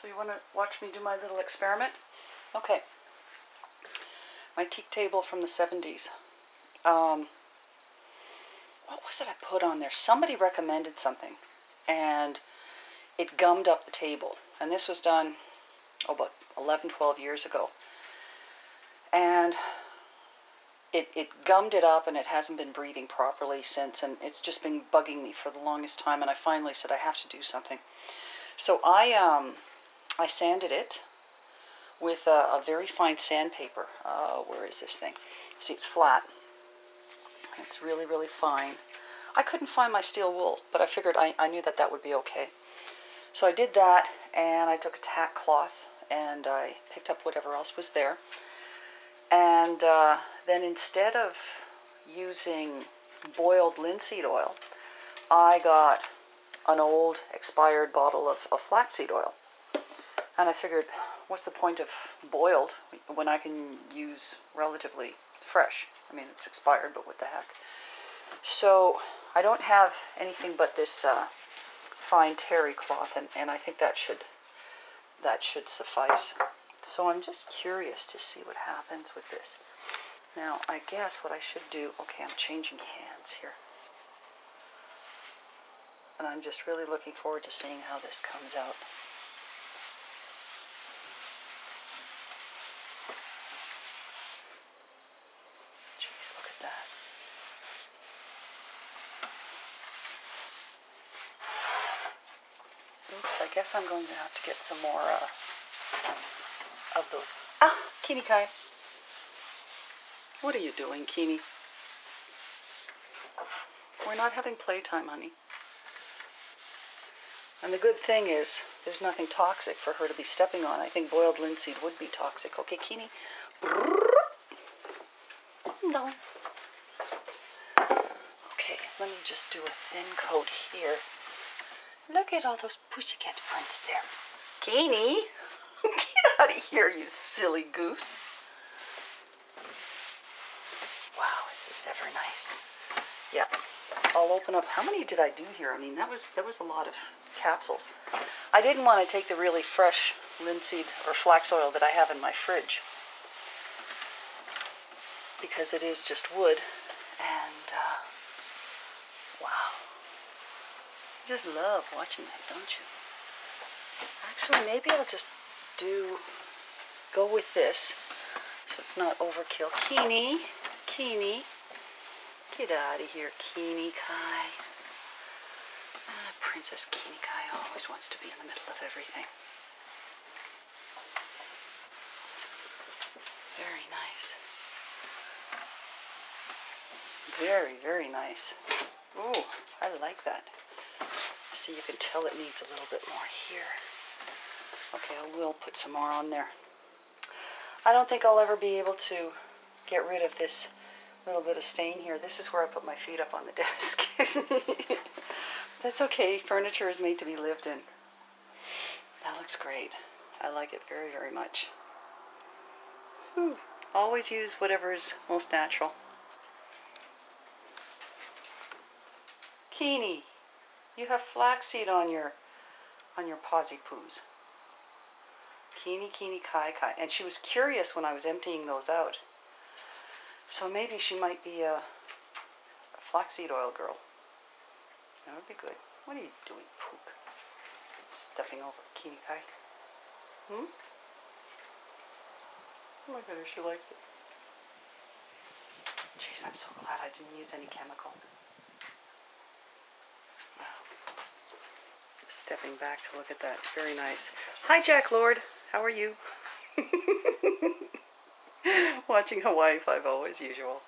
So you want to watch me do my little experiment? Okay. My teak table from the 70s. Um, what was it I put on there? Somebody recommended something, and it gummed up the table. And this was done, oh, about 11, 12 years ago. And it, it gummed it up and it hasn't been breathing properly since and it's just been bugging me for the longest time and I finally said I have to do something. So I um I sanded it with a, a very fine sandpaper. Uh, where is this thing? See, it's flat. It's really, really fine. I couldn't find my steel wool, but I figured I, I knew that that would be okay. So I did that, and I took a tack cloth, and I picked up whatever else was there. And uh, then instead of using boiled linseed oil, I got an old expired bottle of, of flaxseed oil. And I figured, what's the point of boiled when I can use relatively fresh? I mean, it's expired, but what the heck. So I don't have anything but this uh, fine terry cloth, and, and I think that should that should suffice. So I'm just curious to see what happens with this. Now, I guess what I should do, okay, I'm changing hands here. And I'm just really looking forward to seeing how this comes out. Jeez, look at that. Oops, I guess I'm going to have to get some more uh, of those. Ah, Kini Kai. What are you doing, Kini? We're not having playtime, honey. And the good thing is, there's nothing toxic for her to be stepping on. I think boiled linseed would be toxic. Okay, Kini? No. Let me just do a thin coat here. Look at all those pussycat prints there. Kini, get out of here, you silly goose. Wow, is this ever nice? Yeah, I'll open up. How many did I do here? I mean, that was that was a lot of capsules. I didn't want to take the really fresh linseed or flax oil that I have in my fridge because it is just wood and uh, wow. You just love watching that don't you? Actually maybe I'll just do go with this. So it's not overkill. Kini Kini get out of here Kini Kai. Ah, Princess Kini Kai always wants to be in the middle of everything. Very nice. Very, very nice. Ooh, I like that. See, you can tell it needs a little bit more here. Okay, I will put some more on there. I don't think I'll ever be able to get rid of this little bit of stain here. This is where I put my feet up on the desk. That's okay. Furniture is made to be lived in. That looks great. I like it very, very much. Ooh, always use whatever is most natural. Kini, you have flaxseed on your on your posy poos. Kini, Kini, Kai, Kai. And she was curious when I was emptying those out. So maybe she might be a, a flaxseed oil girl. That would be good. What are you doing, Pook? Stepping over Kini Kai. Hmm? Oh my goodness, she likes it. Jeez, I'm so glad I didn't use any chemical. Stepping back to look at that. Very nice. Hi, Jack Lord. How are you? Watching Hawaii Five-O as usual.